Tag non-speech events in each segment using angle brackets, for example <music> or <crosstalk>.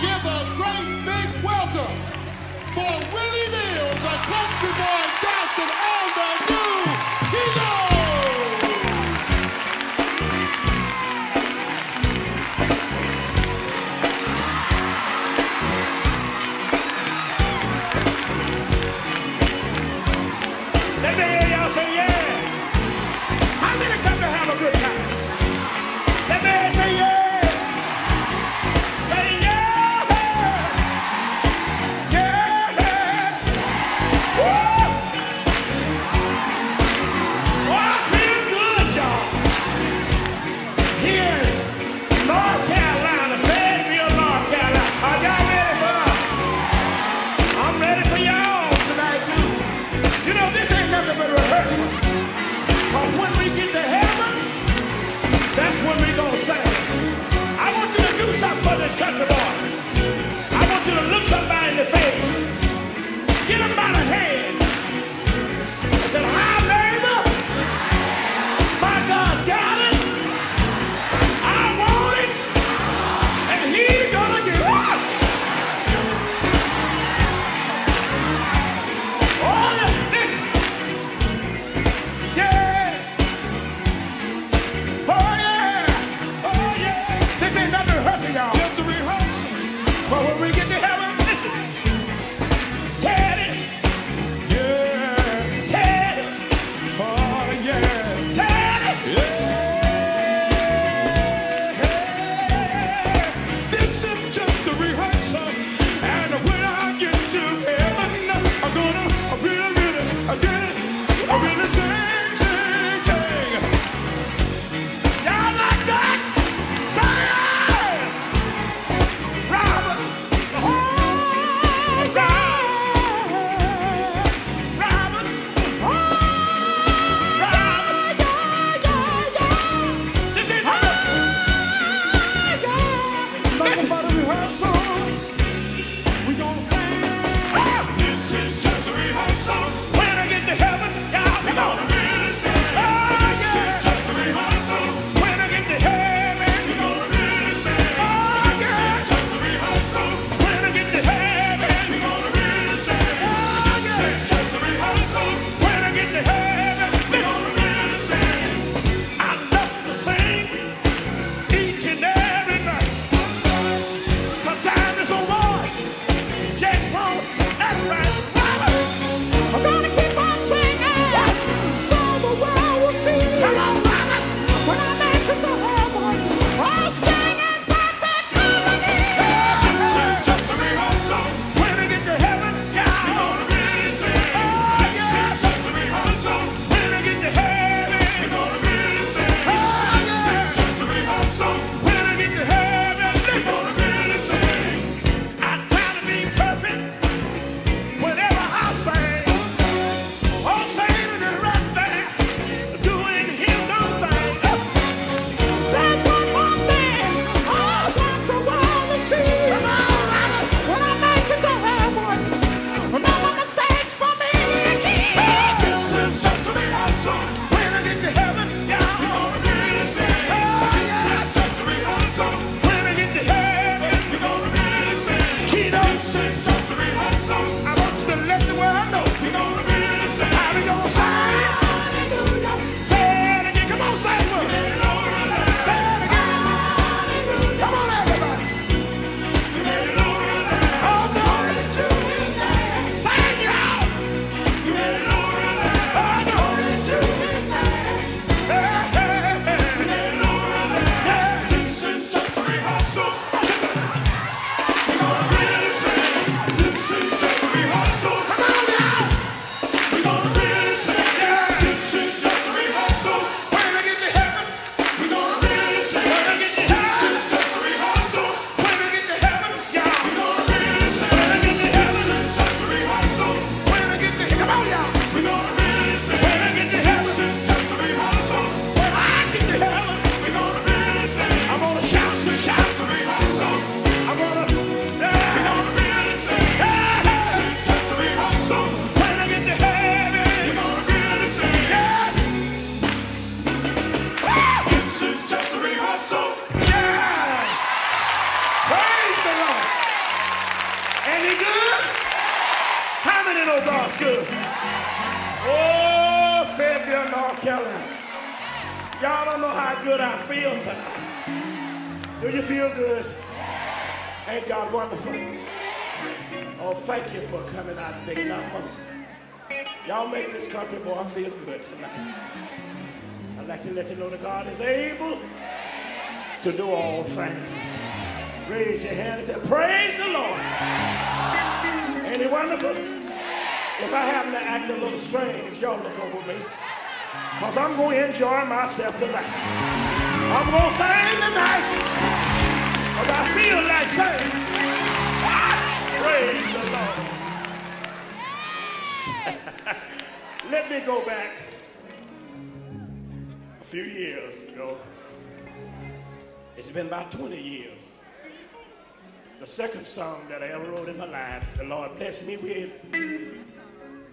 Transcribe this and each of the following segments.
give a great big welcome for Willie Neal, the country boy Johnson on the do something for this country, boy. again. Many know God's good? Oh, Fayetteville, North Carolina. Y'all don't know how good I feel tonight. Do you feel good? Ain't God wonderful? Oh, thank you for coming out in big numbers. Y'all make this country boy feel good tonight. I'd like to let you know that God is able to do all things. Raise your hand and say, Praise the Lord. Ain't he wonderful? If I happen to act a little strange, y'all look over me. Because I'm going to enjoy myself tonight. I'm going to sing tonight. Because I feel like singing. Praise the Lord. <laughs> Let me go back a few years ago. It's been about 20 years. The second song that I ever wrote in my life, the Lord blessed me with.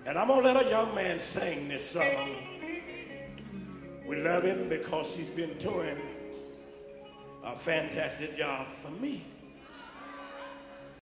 And I'm going to let a young man sing this song. We love him because he's been doing a fantastic job for me.